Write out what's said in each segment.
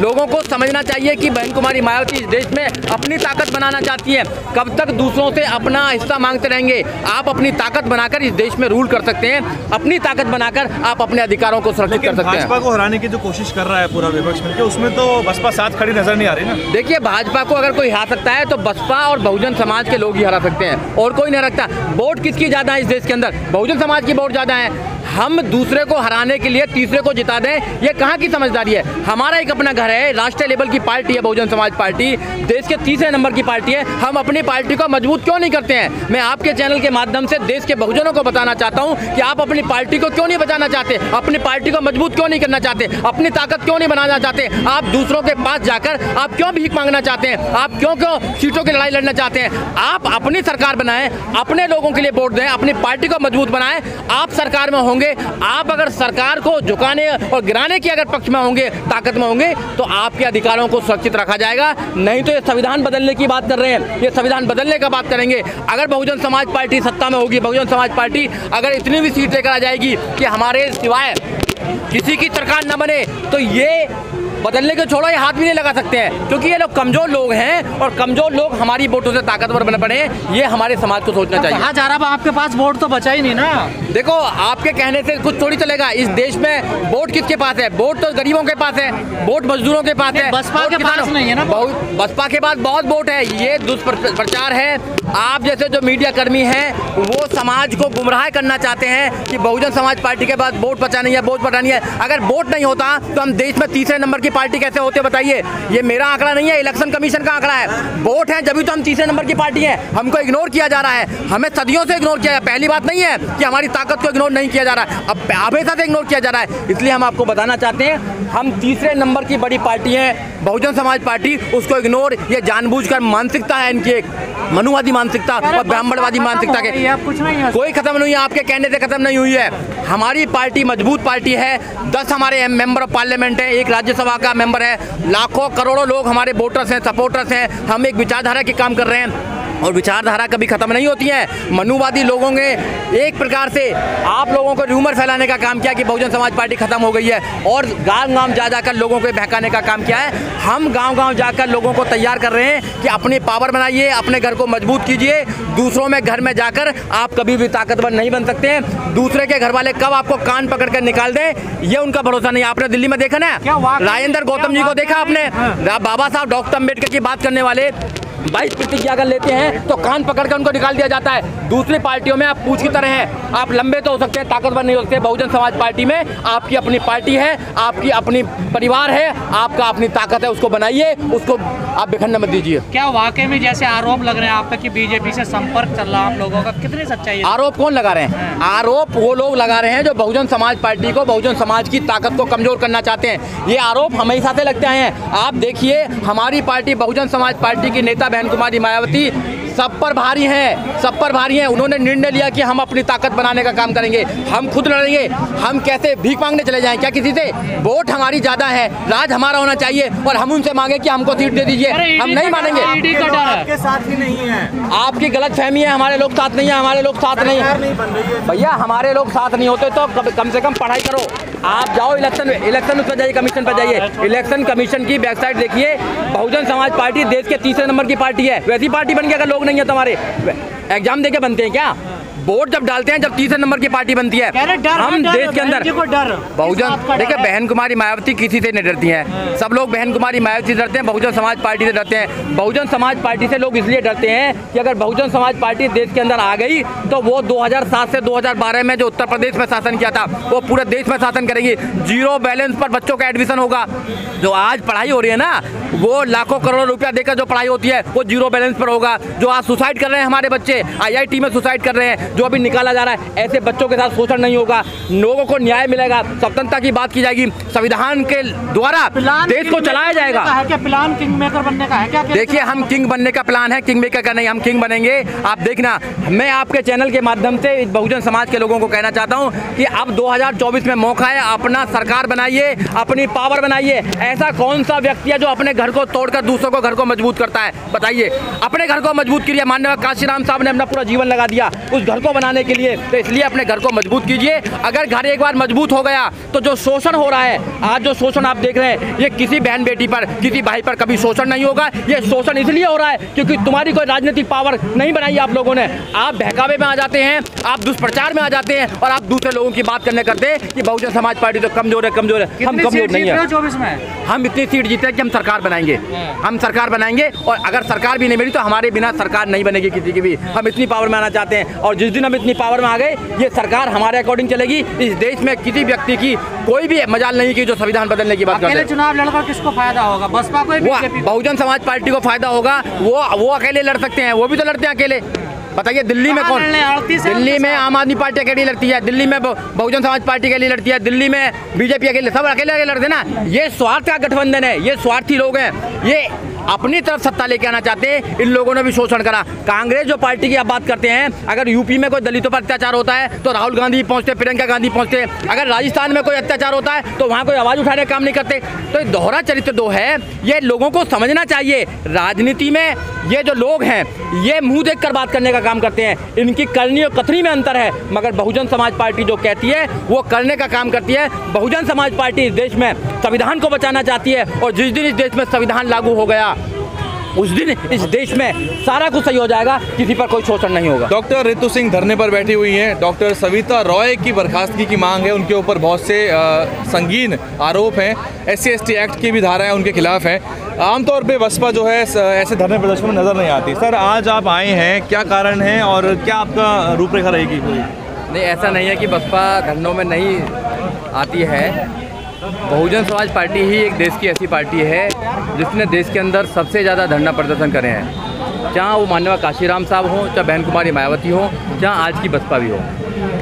लोगों को समझना चाहिए कि बहन कुमारी मायावती इस देश में अपनी ताकत बनाना चाहती है। कब तक दूसरों से अपना हिस्सा मांगते रहेंगे? आप अपनी ताकत बनाकर इस देश में रूल कर सकते हैं। अपनी ताकत बनाकर आप अपने अधिकारों को सुरक्षित कर सकते हैं। भाजपा को हराने की जो कोशिश कर रहा है पूरा विपक्ष मिलकर उसमें तो बसपा साथ खड़ी नज़र नहीं आ रही ना? देखिए भाजपा को अगर कोई हरा सकता है तो बसपा और बहुजन समाज के लोग ही हरा सकते हैं। और कोई नहीं रखता वोट किसकी ज़्यादा है इस देश के अंदर? बहुजन समाज की वोट ज़्यादा है। हम दूसरे को हराने के लिए, तीसरे को जिता दें, ये कहाँ की समझदारी है? हमारा एक अपना घर है, राष्ट्रीय लेवल की पार्टी है, बहुजन समाज पार्टी। देश के तीसरे नंबर की पार्टी है। हम अपनी पार्टी को मज़बूत क्यों नहीं करते हैं? मैं आपके चैनल के माध्यम से देश के बहुजनों को बताना चाहता हूँ कि आप अपनी पार्टी को क्यों नहीं बचाना चाहते? अपनी पार्टी को मज़बूत क्यों नहीं करना चाहते? अपनी ताकत क्यों नहीं बनाना चाहते? आप दूसरों के पास जाकर आप क्यों भीख मांगना चाहते हैं? आप क्यों क्यों सीटों की लड़ाई लड़ना चाहते हैं? आप अपनी सरकार बनाएँ, अपने लोगों के लिए वोट दें, अपनी पार्टी को मज़बूत बनाएँ। आप सरकार में होंगे आप अगर सरकार को झुकाने और गिराने की अगर पक्ष में होंगे, ताकत में होंगे तो आपके अधिकारों को सुरक्षित रखा जाएगा। नहीं तो ये संविधान बदलने की बात कर रहे हैं। ये संविधान बदलने का बात करेंगे। अगर बहुजन समाज पार्टी सत्ता में होगी, बहुजन समाज पार्टी अगर इतनी भी सीट लेकर आ जाएगी कि हमारे सिवाय किसी की सरकार न बने तो ये बदलने के छोड़ो ये हाथ भी नहीं लगा सकते हैं क्योंकि ये लोग कमज़ोर लोग हैं और कमज़ोर लोग हमारी वोटों से ताकतवर बने पड़े ये हमारे समाज को सोचना चाहिए। कहा जा रहा आपके पास वोट तो बचा ही नहीं ना। देखो आपके कहने से कुछ थोड़ी चलेगा इस देश में वोट किसके पास है? वोट तो गरीबों के पास है वोट मजदूरों के पास है। बसपा के पास नहीं है ना बहुत- बसपा के पास बहुत वोट है ये दुष्प्रचार है। आप जैसे जो मीडिया कर्मी हैं वो समाज को गुमराह करना चाहते हैं कि बहुजन समाज पार्टी के पास वोट बचानी है वोट बचानी है। अगर वोट नहीं होता तो हम देश में तीसरे नंबर की पार्टी कैसे होते बताइए। ये मेरा आंकड़ा नहीं है इलेक्शन कमीशन का आंकड़ा है। वोट है जब तो हम तीसरे नंबर की पार्टी है। हमको इग्नोर किया जा रहा है। हमें सदियों से इग्नोर किया है। पहली बात नहीं है कि हमारी ताकत को इग्नोर नहीं किया जा रहा है। अब हमेशा से इग्नोर किया जा रहा है। इसलिए हम आपको बताना चाहते हैं हम तीसरे नंबर की बड़ी पार्टी है बहुजन समाज पार्टी। उसको इग्नोर ये जानबूझकर मानसिकता है इनकी एक। मनुवादी मानसिकता और ब्राह्मणवादी मानसिकता के कुछ नहीं है। कोई खत्म नहीं है आपके कहने से खत्म नहीं हुई है। हमारी पार्टी मज़बूत पार्टी है। दस हमारे मेंबर ऑफ़ पार्लियामेंट है एक राज्यसभा का मेंबर है। लाखों करोड़ों लोग हमारे वोटर्स हैं सपोर्टर्स हैं। हम एक विचारधारा के काम कर रहे हैं। और विचारधारा कभी खत्म नहीं होती है। मनुवादी लोगों ने एक प्रकार से आप लोगों को रूमर फैलाने का काम किया कि बहुजन समाज पार्टी खत्म हो गई है और गाँव गाँव जा जाकर लोगों को बहकाने का काम किया है। हम गाँव गाँव जाकर लोगों को तैयार कर रहे हैं कि अपनी पावर बनाइए अपने घर को मज़बूत कीजिए। दूसरों में घर में जाकर आप कभी भी ताकतवर नहीं बन सकते हैं। दूसरे के घर वाले कब आपको कान पकड़ कर निकाल दें ये उनका भरोसा नहीं। आपने दिल्ली में देखा ना? राजेंद्र गौतम जी को देखा आपने? बाबा साहब डॉक्टर अंबेडकर की बात करने वाले बाईस प्रतिज्ञा अगर लेते हैं तो कान पकड़ कर उनको निकाल दिया जाता है। दूसरी पार्टियों में आप पूछ की तरह हैं, आप लंबे तो हो सकते हैं, ताकतवर नहीं हो सकते। बहुजन समाज पार्टी में आपकी अपनी पार्टी है, आपकी अपनी परिवार है, आपका अपनी ताकत है, उसको बनाइए, उसको आप बिखरने मत दीजिए। क्या वाकई में जैसे आरोप लग रहे हैं आप कि बीजेपी से संपर्क चल रहा है आप लोगों का? कितनी सच्चाई है? आरोप कौन लगा रहे हैं? आरोप वो लोग लगा रहे हैं जो बहुजन समाज पार्टी को बहुजन समाज की ताकत को कमज़ोर करना चाहते हैं। ये आरोप हमेशा साथ लगते आए हैं। आप देखिए हमारी पार्टी बहुजन समाज पार्टी की नेता बहन कुमारी मायावती सब पर भारी हैं सब पर भारी हैं। उन्होंने निर्णय लिया कि हम अपनी ताकत बनाने का काम करेंगे। हम खुद लड़ेंगे। हम कैसे भीख मांगने चले जाएँ? क्या किसी से? वोट हमारी ज़्यादा है राज हमारा होना चाहिए और हम उनसे मांगे कि हमको सीट दे दीजिए। हम नहीं मानेंगे। आपके साथ ही नहीं है। आपकी गलत फहमी है हमारे लोग साथ नहीं है हमारे लोग साथ नहीं है। भैया हमारे लोग साथ नहीं होते तो कम, कम से कम पढ़ाई करो। आप जाओ इलेक्शन इलेक्शन उस पर जाइए, कमीशन पर जाइए। इलेक्शन कमीशन की वेबसाइट देखिए, बहुजन समाज पार्टी देश के तीसरे नंबर की पार्टी है। वैसी पार्टी बन गया अगर लोग नहीं है तुम्हारे। एग्ज़ाम दे के बनते हैं क्या? वोट जब डालते हैं जब तीसरे नंबर की पार्टी बनती है। है, हम देश के अंदर बहुजन देखिए बहन कुमारी मायावती किसी से नहीं डरती हैं। सब लोग बहन कुमारी मायावती से डरते हैं बहुजन समाज पार्टी से डरते हैं। बहुजन समाज पार्टी से लोग इसलिए डरते हैं कि अगर बहुजन समाज पार्टी देश के अंदर आ गई तो वो 2007 से 2012 में जो उत्तर प्रदेश में शासन किया था वो पूरे देश में शासन करेगी। ज़ीरो बैलेंस पर बच्चों का एडमिशन होगा। जो आज पढ़ाई हो रही है ना वो लाखों करोड़ों रुपया देकर जो पढ़ाई होती है वो ज़ीरो बैलेंस पर होगा। जो आज सुसाइड कर रहे हैं हमारे बच्चे आईआईटी में सुसाइड कर रहे हैं जो अभी निकाला जा रहा है ऐसे बच्चों के साथ शोषण नहीं होगा। लोगों को न्याय मिलेगा। स्वतंत्रता की बात की जाएगी। संविधान के द्वारा देश को चलाया जाएगा। प्लान किंग मेकर बनने का है क्या? देखिए हम किंग बनने का प्लान है। किंग मेकर का नहीं हम किंग बनेंगे। आप देखना मैं आपके चैनल के माध्यम से बहुजन समाज के लोगों को कहना चाहता हूँ कि अब 2024 में मौका है अपना सरकार बनाइए अपनी पावर बनाइए। ऐसा कौन सा व्यक्ति है जो अपने घर को तोड़कर दूसरों को घर को मज़बूत करता है? बताइए। अपने घर को मज़बूत करिए माननीय काशीराम साहब ने अपना पूरा जीवन लगा दिया। उस घर को बनाने के लिए। तो इसलिए अपने घर को मज़बूत कीजिए। अगर घर एक बार मज़बूत हो गया तो जो शोषण हो रहा है आज जो शोषण आप देख रहे हैं ये किसी बहन बेटी पर किसी भाई पर कभी शोषण नहीं होगा। ये शोषण इसलिए हो रहा है क्योंकि तुम्हारी कोई राजनीतिक पावर नहीं बनाई आप लोगों ने। आप बहकावे में आ जाते हैं आप दुष्प्रचार में आ जाते हैं और आप दूसरे लोगों की बात करने करते हैं कि बहुजन समाज पार्टी तो कमज़ोर है कमज़ोर है। हम कमज़ोर नहीं है। चौबीस में? हम इतनी सीट जीते हैं कि हम सरकार बनाएँगे। हम सरकार बनाएँगे और अगर सरकार भी नहीं मिली तो हमारे बिना सरकार नहीं बनेगी किसी की भी। हम इतनी पावर में आना चाहते हैं और जिस दिन हम इतनी पावर में आ गए ये सरकार हमारे अकॉर्डिंग चलेगी। इस देश में किसी व्यक्ति की कोई भी मजाल नहीं की जो संविधान बदलने की बात करते। चुनाव लड़कर किसको फ़ायदा होगा? बसपा को बहुजन समाज पार्टी को फ़ायदा होगा वो वो अकेले लड़ सकते हैं वो भी तो लड़ते हैं अकेले। बताइए दिल्ली में कौन? लड़ रहे? 38 दिल्ली में आम आदमी पार्टी अकेली लड़ती है दिल्ली में बहुजन समाज पार्टी के लिए लड़ती है दिल्ली में बीजेपी अकेले सब अकेले अकेले लड़ते हैं ना। ये स्वार्थ का गठबंधन है ये स्वार्थी लोग हैं ये अपनी तरफ़ सत्ता लेके आना चाहते हैं, इन लोगों ने भी शोषण करा। कांग्रेस जो पार्टी की आप बात करते हैं, अगर यूपी में कोई दलितों पर अत्याचार होता है तो राहुल गांधी पहुँचते, प्रियंका गांधी पहुँचते। अगर राजस्थान में कोई अत्याचार होता है तो वहाँ कोई आवाज़ उठाने का काम नहीं करते। तो ये दोहरा चरित्र दो है, ये लोगों को समझना चाहिए। राजनीति में ये जो लोग हैं, ये मुँह देख कर बात करने का काम करते हैं। इनकी करनी और कथनी में अंतर है, मगर बहुजन समाज पार्टी जो कहती है, वो करने का काम करती है। बहुजन समाज पार्टी इस देश में संविधान को बचाना चाहती है, और जिस दिन इस देश में संविधान लागू हो गया उस दिन इस देश में सारा कुछ सही हो जाएगा किसी पर कोई शोषण नहीं होगा। डॉक्टर रितु सिंह धरने पर बैठी हुई हैं। डॉक्टर सविता रॉय की बर्खास्तगी की मांग है। उनके ऊपर बहुत से संगीन आरोप हैं। एस सी एक्ट की भी धाराएँ उनके खिलाफ हैं। आमतौर पे बसपा जो है ऐसे धरने प्रदर्शन में नज़र नहीं आती। सर आज आप आए हैं क्या कारण है और क्या आपका रूपरेखा रहेगी? पूरी नहीं ऐसा नहीं है कि बसपा धरनों में नहीं आती है। बहुजन समाज पार्टी ही एक देश की ऐसी पार्टी है, जिसने देश के अंदर सबसे ज़्यादा धरना प्रदर्शन करे हैं। चाहे वो माननीय काशीराम साहब हों, चाहे बहन कुमारी मायावती हों चाहे आज की बसपा भी हो।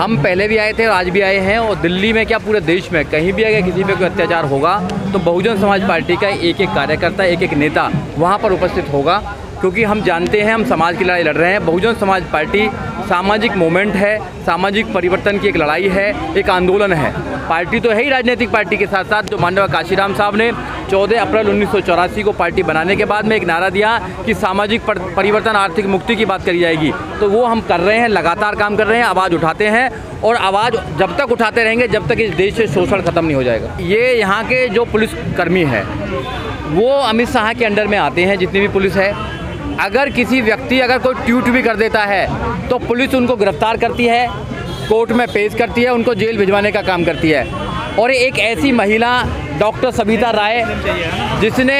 हम पहले भी आए थे और आज भी आए हैं और दिल्ली में क्या पूरे देश में कहीं भी अगर किसी पे कोई अत्याचार होगा तो बहुजन समाज पार्टी का एक एक कार्यकर्ता एक एक नेता वहाँ पर उपस्थित होगा। क्योंकि हम जानते हैं, हम समाज की लड़ाई लड़ रहे हैं। बहुजन समाज पार्टी सामाजिक मूवमेंट है, सामाजिक परिवर्तन की एक लड़ाई है, एक आंदोलन है। पार्टी तो है ही राजनीतिक पार्टी के साथ साथ जो माननीय काशीराम साहब ने 14 अप्रैल उन्नीस सौ चौरासी को पार्टी बनाने के बाद में एक नारा दिया कि सामाजिक पर- परिवर्तन, आर्थिक मुक्ति की बात करी जाएगी। तो वो हम कर रहे हैं, लगातार काम कर रहे हैं, आवाज़ उठाते हैं और आवाज़ जब तक उठाते रहेंगे, जब तक इस देश से शोषण खत्म नहीं हो जाएगा। ये यहाँ के जो पुलिस कर्मी है, वो अमित शाह के अंडर में आते हैं, जितनी भी पुलिस है। अगर किसी व्यक्ति अगर कोई ट्यूट भी कर देता है तो पुलिस उनको गिरफ़्तार करती है, कोर्ट में पेश करती है, उनको जेल भिजवाने का काम करती है। और एक ऐसी महिला, डॉक्टर सविता राय, जिसने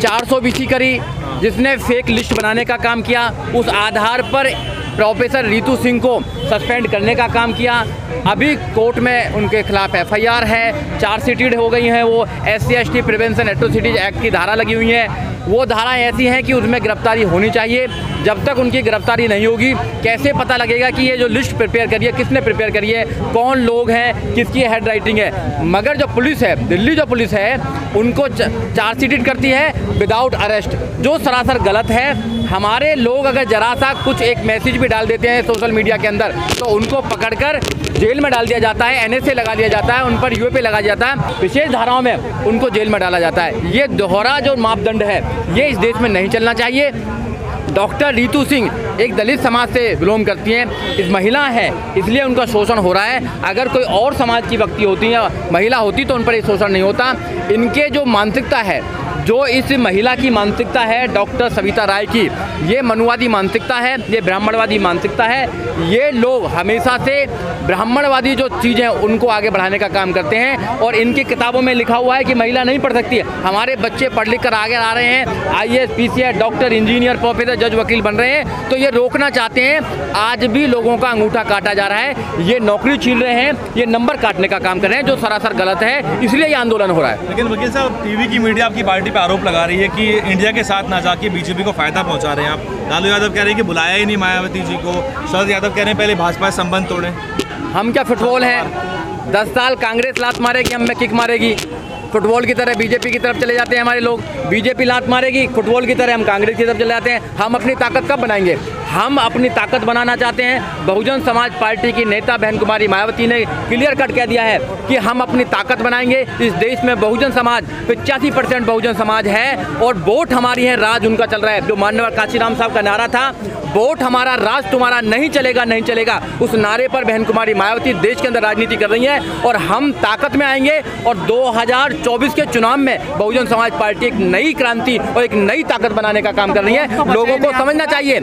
400 सौ करी, जिसने फेक लिस्ट बनाने का काम किया, उस आधार पर प्रोफेसर रितु सिंह को सस्पेंड करने का काम किया। अभी कोर्ट में उनके खिलाफ एफआईआर है। चार सीटेड हो गई हैं वो। S C prevention atrocities act की धारा लगी हुई है। वो धाराएँ ऐसी हैं कि उसमें गिरफ्तारी होनी चाहिए। जब तक उनकी गिरफ्तारी नहीं होगी, कैसे पता लगेगा कि ये जो लिस्ट प्रिपेयर करी है किसने प्रिपेयर करी है, कौन लोग हैं, किसकी हेड राइटिंग है? मगर जो पुलिस है, दिल्ली जो पुलिस है, उनको चार्ज सीटेड करती है विदाउट अरेस्ट। जो सरासर गलत है, हमारे लोग अगर जरा सा कुछ एक मैसेज भी डाल देते हैं सोशल मीडिया के अंदर तो उनको पकड़कर जेल में डाल दिया जाता है, एनएसए लगा दिया जाता है, उन पर यूए पे लगा जाता है। विशेष धाराओं में उनको जेल में डाला जाता है। ये दोहरा जो मापदंड है, ये इस देश में नहीं चलना चाहिए। डॉक्टर रितु सिंह एक दलित समाज से बिलोंग करती हैं। इस महिला है, इसलिए उनका शोषण हो रहा है। अगर कोई और समाज की व्यक्ति होती है महिला होती तो उन पर ये शोषण नहीं होता। इनके जो मानसिकता है जो इस महिला की मानसिकता है, डॉक्टर सविता राय की, ये मनुवादी मानसिकता है, ये ब्राह्मणवादी मानसिकता है। ये लोग हमेशा से ब्राह्मणवादी जो चीज़ें उनको आगे बढ़ाने का काम करते हैं और इनकी किताबों में लिखा हुआ है कि महिला नहीं पढ़ सकती है। हमारे बच्चे पढ़ लिख कर आगे आ रहे हैं। I S, P C doctor, engineer, professor, जज, वकील बन रहे हैं। तो ये रोकना चाहते हैं। आज भी लोगों का अंगूठा काटा जा रहा है। ये नौकरी छीन रहे हैं। ये नंबर काटने का काम कर रहे हैं, जो सरासर गलत है। इसलिए ये आंदोलन हो रहा है। लेकिन वकील साहब, टीवी की मीडिया आपकी पार्टी पे आरोप लगा रही है कि इंडिया के साथ ना जाके बीजेपी को फ़ायदा पहुँचा रहे हैं आप। लालू यादव कह रहे हैं कि बुलाया ही नहीं मायावती जी को। शरद यादव कह रहे हैं पहले भाजपा संबंध तोड़ें। हम क्या फुटबॉल हैं? दस साल कांग्रेस लात मारेगी, हम किक मारेगी। फुटबॉल की तरह बीजेपी की तरफ़ चले जाते हैं हमारे लोग। बीजेपी लात मारेगी, फुटबॉल की तरह हम कांग्रेस की तरफ़ चले जाते हैं। हम अपनी ताकत कब बनाएँगे? हम अपनी ताकत बनाना चाहते हैं। बहुजन समाज पार्टी की नेता बहन कुमारी मायावती ने क्लियर कट कह दिया है कि हम अपनी ताकत बनाएँगे। इस देश में बहुजन समाज, पिचासी परसेंट बहुजन समाज है और वोट हमारी है, राज उनका चल रहा है। जो माननीय काशीराम साहब का नारा था, वोट हमारा राज तुम्हारा नहीं चलेगा नहीं चलेगा। उस नारे पर बहन कुमारी मायावती देश के अंदर राजनीति कर रही है और हम ताकत में आएँगे और 2024 के चुनाव में बहुजन समाज पार्टी एक नई क्रांति और एक नई ताकत बनाने का काम कर रही है। लोगों को समझना चाहिए।